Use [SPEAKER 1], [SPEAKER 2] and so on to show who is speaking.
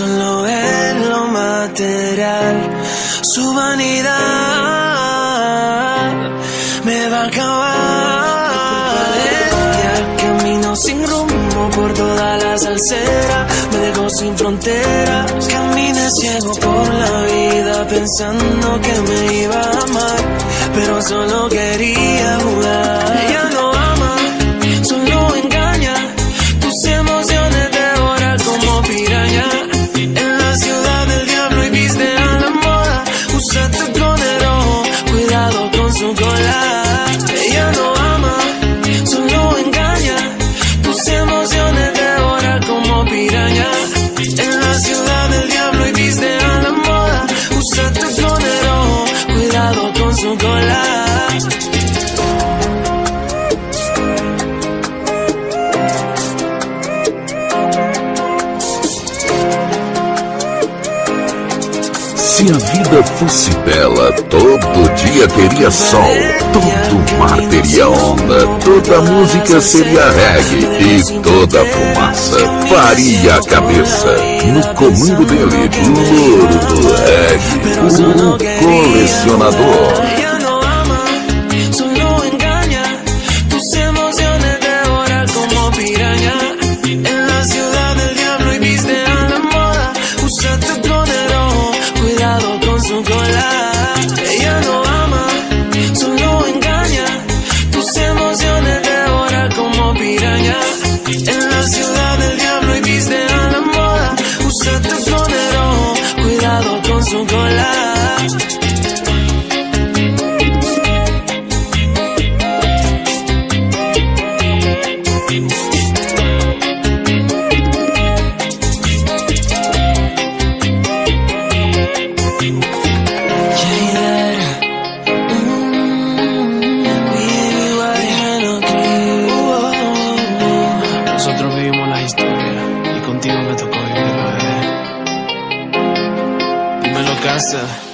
[SPEAKER 1] solo ve lo material. Su vanidad salsera. Me dejó sin fronteras. Caminé ciego por la vida pensando que me iba a amar. Pero solo quería un golazo
[SPEAKER 2] Se a vida fosse bela, todo dia teria sol, todo mar teria onda, toda música seria reggae e toda fumaça faria a cabeça. No comando dele, louro do reggae, o colecionador.
[SPEAKER 1] Contigo me tocó vivirla, bebé. Dímelo, casa.